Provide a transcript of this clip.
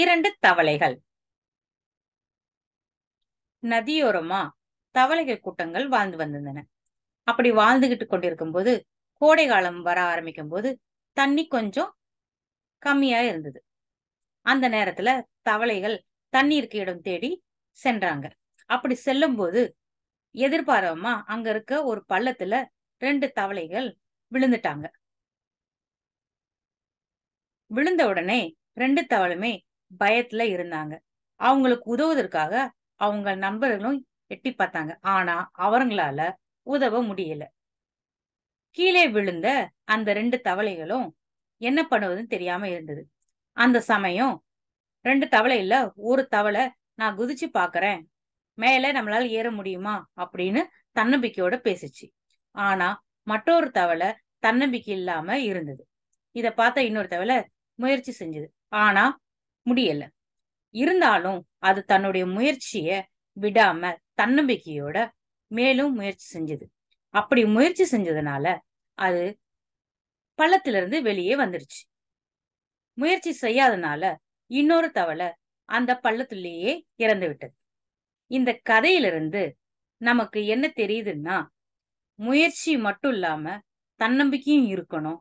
இரண்டு தவளைகள். நதியோரமா தவளைகள் கூட்டங்கள் வாழ்ந்து வந்திருந்தன. அப்படி வாழ்ந்துகிட்டு கொண்டிருக்கும் போது கோடை காலம் வர ஆரம்பிக்கும் போது தண்ணி கொஞ்சம் கம்மியா இருந்தது. அந்த நேரத்துல தவளைகள் தண்ணீருக்கு இடம் தேடி சென்றாங்க. அப்படி செல்லும் போது எதிர்பாராம அங்க இருக்க ஒரு பள்ளத்துல ரெண்டு தவளைகள் விழுந்துட்டாங்க. விழுந்த உடனே ரெண்டு தவளுமே பயத்துல இருந்தாங்க. அவங்களுக்கு உதவுவதற்காக அவங்க நண்பர்களும் எட்டி பார்த்தாங்க. ஆனா அவங்களால உதவ முடியல. கீழே விழுந்த அந்த ரெண்டு தவளைகளும் என்ன பண்ணுவதுன்னு தெரியாம இருந்தது. அந்த சமயம் ரெண்டு தவளை இல்ல ஒரு தவளை நான் குதிச்சு பாக்குறேன் மேல நம்மளால ஏற முடியுமா? அப்படின்னு தன்னம்பிக்கையோட பேசிச்சு. ஆனா மற்றொரு தவளை தன்னம்பிக்கை இல்லாம இருந்தது. இத பார்த்த இன்னொரு தவளை முயற்சி செஞ்சது. ஆனா முடியல. இருந்தாலும் அது தன்னுடைய முயற்சிய விடாம தன்னம்பிக்கையோட மேலும் முயற்சி செஞ்சது. அப்படி முயற்சி செஞ்சதுனால அது பள்ளத்திலிருந்து வெளியே வந்துருச்சு. முயற்சி செய்யாதனால இன்னொரு தவளை அந்த பள்ளத்திலேயே இறந்து விட்டது. இந்த கதையிலிருந்து நமக்கு என்ன தெரியுதுன்னா முயற்சி மட்டும் இல்லாம தன்னம்பிக்கையும் இருக்கணும்.